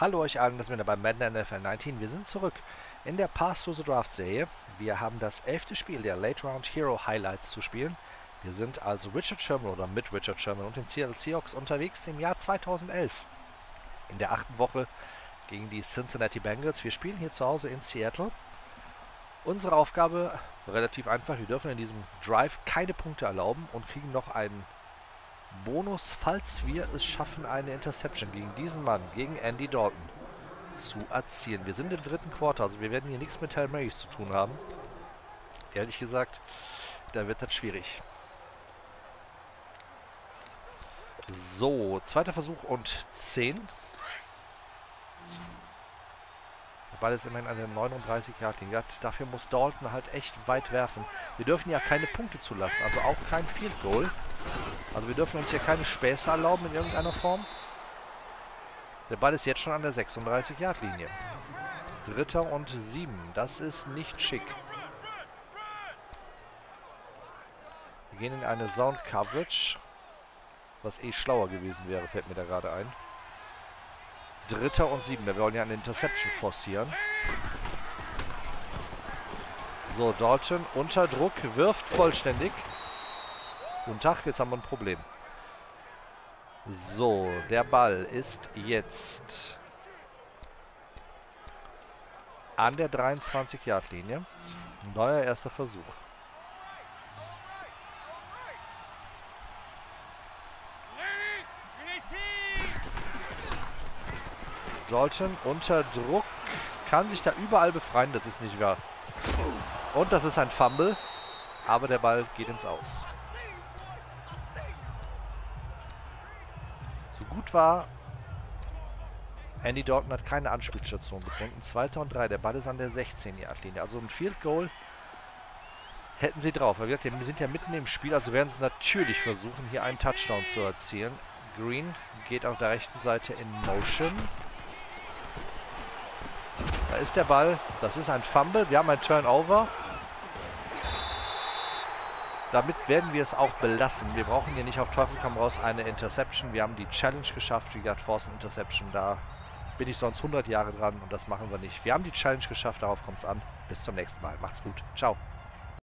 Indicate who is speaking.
Speaker 1: Hallo euch allen, das sind wir bei Madden NFL 19. Wir sind zurück in der Pass to the Draft Serie. Wir haben das elfte Spiel der Late Round Hero Highlights zu spielen. Wir sind als Richard Sherman oder mit Richard Sherman und den Seattle Seahawks unterwegs im Jahr 2011. In der achten Woche gegen die Cincinnati Bengals. Wir spielen hier zu Hause in Seattle. Unsere Aufgabe relativ einfach. Wir dürfen in diesem Drive keine Punkte erlauben und kriegen noch einen Bonus, falls wir es schaffen, eine Interception gegen diesen Mann, gegen Andy Dalton zu erzielen. Wir sind im dritten Quarter, also wir werden hier nichts mit Hail Marys zu tun haben. Ehrlich gesagt, da wird das schwierig. So, zweiter Versuch und 10. Der Ball ist immerhin an der 39 Yard linie Dafür muss Dalton halt echt weit werfen. Wir dürfen ja keine Punkte zulassen, also auch kein Field Goal. Also wir dürfen uns hier keine Späße erlauben in irgendeiner Form. Der Ball ist jetzt schon an der 36-Yard-Linie. Dritter und sieben. Das ist nicht schick. Wir gehen in eine Sound-Coverage. Was eh schlauer gewesen wäre, fällt mir da gerade ein. Dritter und sieben. Wir wollen ja eine Interception forcieren. So, Dalton unter Druck, wirft vollständig. Guten Tag, jetzt haben wir ein Problem. So, der Ball ist jetzt an der 23-Yard-Linie. Neuer erster Versuch. Dalton unter Druck. Kann sich da überall befreien. Das ist nicht wahr. Und das ist ein Fumble. Aber der Ball geht ins Aus. gut war, Andy Dalton hat keine Anspielstation gefunden. Zweiter und drei. Der Ball ist an der 16-Yard-Linie. Also ein Field Goal hätten sie drauf. Wir sind ja mitten im Spiel, also werden sie natürlich versuchen, hier einen Touchdown zu erzielen. Green geht auf der rechten Seite in Motion. Ist der Ball. Das ist ein Fumble. Wir haben ein Turnover. Damit werden wir es auch belassen. Wir brauchen hier nicht auf Teufel komm raus eine Interception. Wir haben die Challenge geschafft, wie gesagt, Force Interception. Da bin ich sonst 100 Jahre dran und das machen wir nicht. Wir haben die Challenge geschafft, darauf kommt es an. Bis zum nächsten Mal. Macht's gut. Ciao.